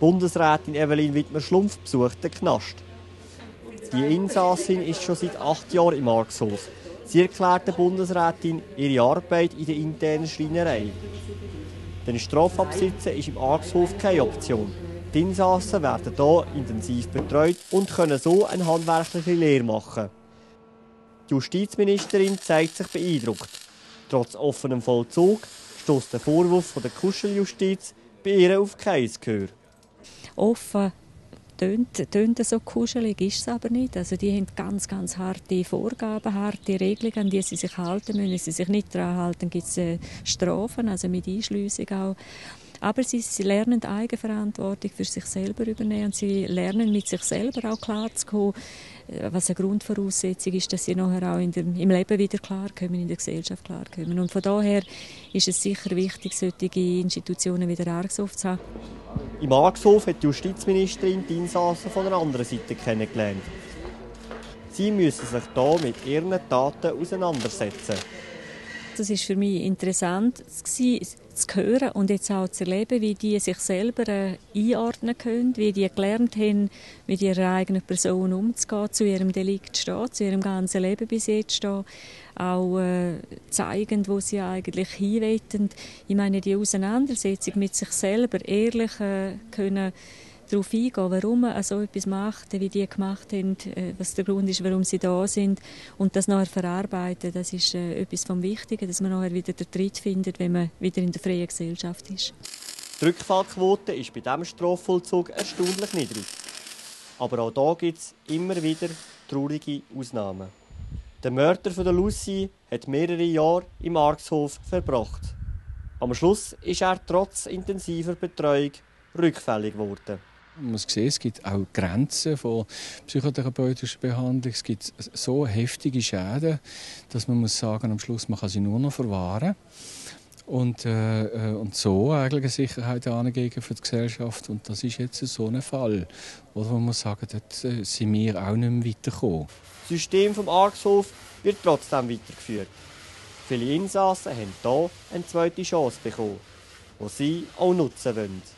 Bundesrätin Evelyn Wittmer-Schlumpf besucht den Knast. Die Insassin ist schon seit acht Jahren im Argshof. Sie erklärt der Bundesrätin ihre Arbeit in der internen Schreinerei. Denn Strafabsitzen ist im Argshof keine Option. Die Insassen werden hier intensiv betreut und können so eine handwerkliche Lehre machen. Die Justizministerin zeigt sich beeindruckt. Trotz offenem Vollzug stößt der Vorwurf von der Kuscheljustiz bei ihr auf kein Gehör. Offen tönt, tönt so kuschelig, ist es aber nicht. Also die haben ganz, ganz harte Vorgaben, harte Regeln, an die sie sich halten müssen. Wenn sie sich nicht daran halten, gibt es äh, Strafen, also mit Einschliessung auch. Aber sie, sie lernen Eigenverantwortung für sich selber übernehmen sie lernen mit sich selber auch klarzukommen, äh, was eine Grundvoraussetzung ist, dass sie nachher auch der, im Leben wieder klarkommen, in der Gesellschaft klarkommen. Und von daher ist es sicher wichtig, solche Institutionen wieder Argshof zu haben. Im Argshof hat die Justizministerin die Insassen von einer anderen Seite kennengelernt. Sie müssen sich hier mit ihren Taten auseinandersetzen. Das ist für mich interessant zu hören und jetzt auch zu erleben, wie die sich selber äh, einordnen können, wie die gelernt haben, mit ihrer eigenen Person umzugehen, zu ihrem Delikt zu stehen, zu ihrem ganzen Leben bis jetzt stehen, auch äh, zeigen, wo sie eigentlich hinwollen. Ich meine, die Auseinandersetzung mit sich selber ehrlich äh, können darauf eingehen, warum er so etwas macht, wie die gemacht haben, äh, was der Grund ist, warum sie da sind und das nachher verarbeiten, das ist äh, etwas vom Wichtigen, dass man nachher wieder den Tritt findet, wenn man wieder in der freien Gesellschaft ist. Die Rückfallquote ist bei diesem Strafvollzug erstaunlich niedrig. Aber auch hier gibt es immer wieder traurige Ausnahmen. Der Mörder von der Lucy hat mehrere Jahre im Argshof verbracht. Am Schluss ist er trotz intensiver Betreuung rückfällig geworden. Man muss sehen, es gibt auch Grenzen von psychotherapeutischer Behandlung. Es gibt so heftige Schäden, dass man muss sagen, am Schluss man kann sie nur noch verwahren und, äh, äh und so eigentlich eine Sicherheit angeben für die Gesellschaft. Und das ist jetzt so ein Fall, wo man muss sagen, dort äh, sind wir auch nicht mehr weitergekommen. Das System vom Argshof wird trotzdem weitergeführt. Viele Insassen haben hier eine zweite Chance bekommen, die sie auch nutzen wollen.